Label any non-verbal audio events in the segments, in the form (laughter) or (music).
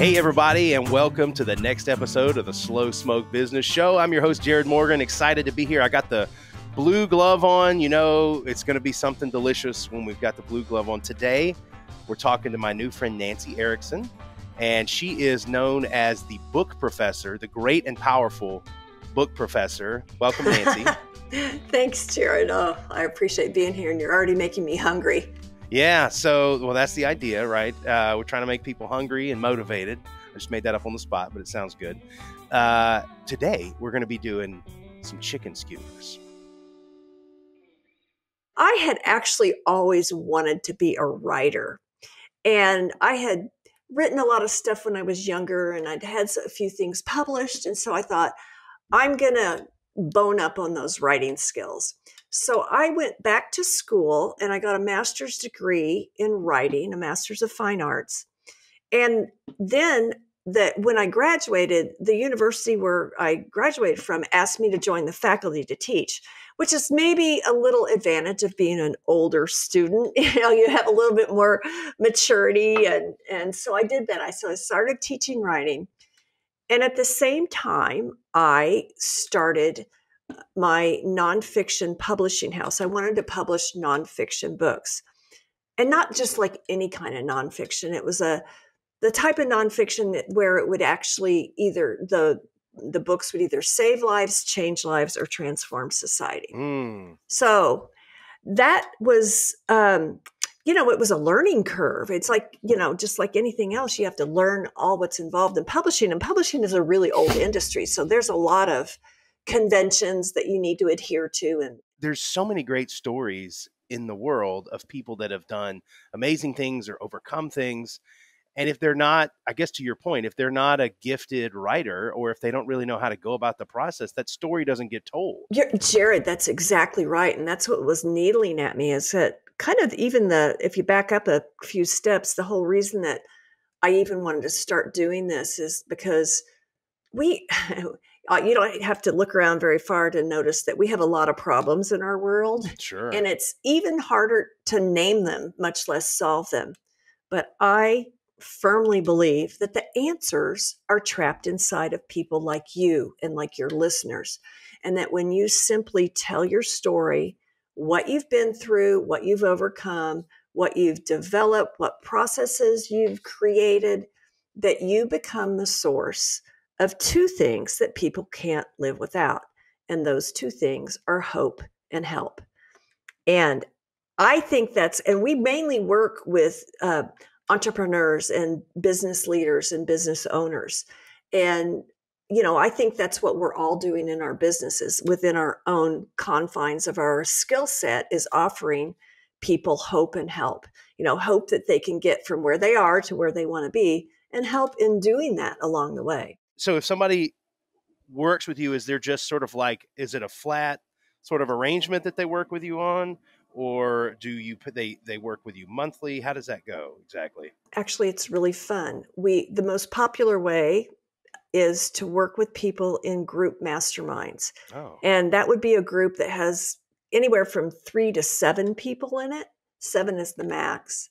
Hey, everybody, and welcome to the next episode of the Slow Smoked Business Show. I'm your host, Jarrod Morgan. Excited to be here. I got the blue glove on. You know, it's going to be something delicious when we've got the blue glove on. Today, we're talking to my new friend, Nancy Erickson, and she is known as the book professor, the great and powerful book professor. Welcome, Nancy. (laughs) Thanks, Jared. Oh, I appreciate being here, and you're already making me hungry. Yeah, so, well, that's the idea, right? Uh, we're trying to make people hungry and motivated. I just made that up on the spot, but it sounds good. Uh, today, we're going to be doing some chicken skewers. I had actually always wanted to be a writer. And I had written a lot of stuff when I was younger, and I'd had a few things published. And so I thought, I'm going to bone up on those writing skills. So I went back to school and I got a master's degree in writing, a master's of fine arts. And then that when I graduated, the university where I graduated from asked me to join the faculty to teach, which is maybe a little advantage of being an older student. (laughs) You know, you have a little bit more maturity, and and so I did that. I so I started teaching writing, and at the same time, I started my nonfiction publishing house. I wanted to publish nonfiction books, and not just like any kind of nonfiction. It was a the type of nonfiction where it would actually either the the books would either save lives, change lives, or transform society. Mm. So that was, um, you know, it was a learning curve. It's like, you know, just like anything else, you have to learn all what's involved in publishing. And publishing is a really old industry. So there's a lot of conventions that you need to adhere to. And there's so many great stories in the world of people that have done amazing things or overcome things and if they're not, I guess to your point, if they're not a gifted writer or if they don't really know how to go about the process, that story doesn't get told. You're, Jarrod, that's exactly right. And that's what was needling at me is that kind of even the, if you back up a few steps, the whole reason that I even wanted to start doing this is because we, (laughs) uh, you don't have to look around very far to notice that we have a lot of problems in our world. (laughs) Sure. And it's even harder to name them, much less solve them. But I firmly believe that the answers are trapped inside of people like you and like your listeners. And that when you simply tell your story, what you've been through, what you've overcome, what you've developed, what processes you've created, that you become the source of two things that people can't live without. And those two things are hope and help. And I think that's, and we mainly work with uh, entrepreneurs and business leaders and business owners. And, you know, I think that's what we're all doing in our businesses within our own confines of our skill set is offering people hope and help. You know, hope that they can get from where they are to where they want to be and help in doing that along the way. So if somebody works with you, is there just sort of like, is it a flat sort of arrangement that they work with you on? or do you put they they work with you monthly? How does that go exactly? Actually it's really fun. We the most popular way is to work with people in group masterminds. Oh. and that would be a group that has anywhere from three to seven people in it. Seven is the max.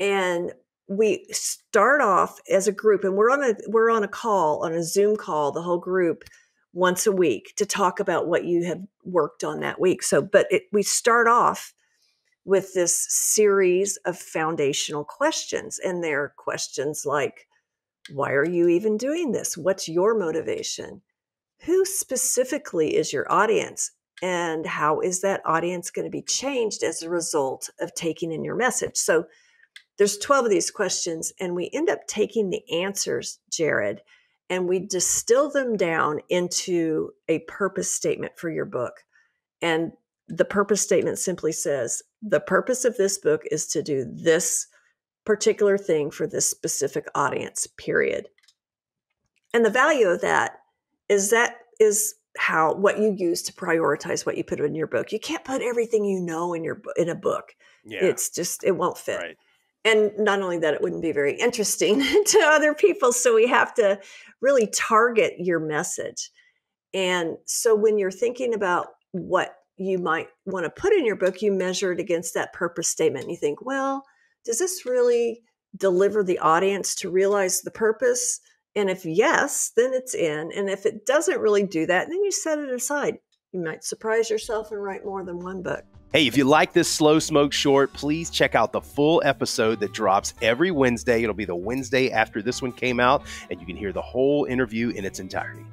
And we start off as a group and we're on a we're on a call on a zoom call the whole group once a week to talk about what you have worked on that week. So, but it, we start off with this series of foundational questions, and they're questions like, why are you even doing this? What's your motivation? Who specifically is your audience? And how is that audience going to be changed as a result of taking in your message? So there's 12 of these questions, and we end up taking the answers, Jarrod, and we distill them down into a purpose statement for your book. And the purpose statement simply says the purpose of this book is to do this particular thing for this specific audience, period. And the value of that is that is how what you use to prioritize what you put in your book. You can't put everything you know in your in a book. Yeah. It's just it won't fit. Right. And not only that, it wouldn't be very interesting (laughs) to other people. So we have to really target your message. And so when you're thinking about what you might want to put in your book, you measure it against that purpose statement. And you think, well, does this really deliver the audience to realize the purpose? And if yes, then it's in. And if it doesn't really do that, then you set it aside. You might surprise yourself and write more than one book. Hey, if you like this slow smoke short, please check out the full episode that drops every Wednesday. It'll be the Wednesday after this one came out, and you can hear the whole interview in its entirety.